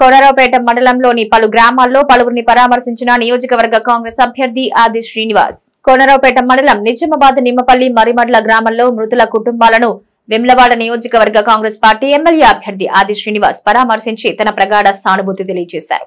కోనరావుపేట మండలంలోని పలు గ్రామాల్లో పలువురిని పరామర్శించిన నియోజకవర్గ కాంగ్రెస్ అభ్యర్థి ఆది శ్రీనివాస్. కోనరావుపేట మండలం నిజామాబాద్ నిమ్మపల్లి మరిమడ్ల గ్రామంలో మృతుల కుటుంబాలను వెమ్లవాడ నియోజకవర్గ కాంగ్రెస్ పార్టీ ఎమ్మెల్యే అభ్యర్థి ఆది శ్రీనివాస్ పరామర్శించి తన ప్రగాఢ సానుభూతి తెలియజేశారు.